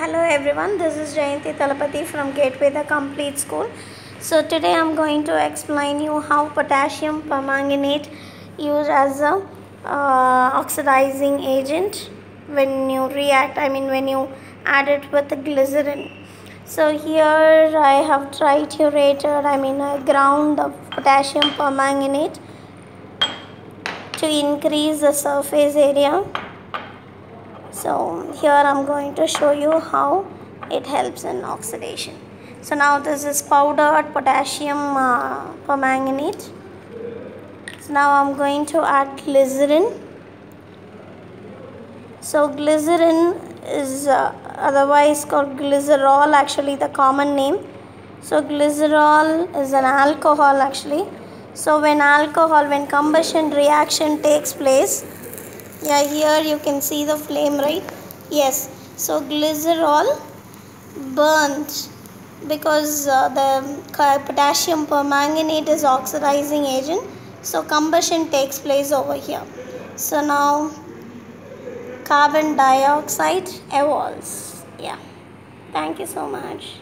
Hello everyone, this is Jayanthi Thalapathi from Gateway the Complete School. So today I'm going to explain you how potassium permanganate used as a uh, oxidizing agent when you react, I mean when you add it with glycerin. So here I have triturated, I mean I ground the potassium permanganate to increase the surface area so here I'm going to show you how it helps in oxidation. So now this is powdered potassium uh, permanganate. So now I'm going to add glycerin. So glycerin is uh, otherwise called glycerol actually the common name. So glycerol is an alcohol actually. So when alcohol when combustion reaction takes place yeah here you can see the flame right? Yes. So glycerol burns because uh, the potassium permanganate is oxidizing agent. So combustion takes place over here. So now carbon dioxide evolves. Yeah. Thank you so much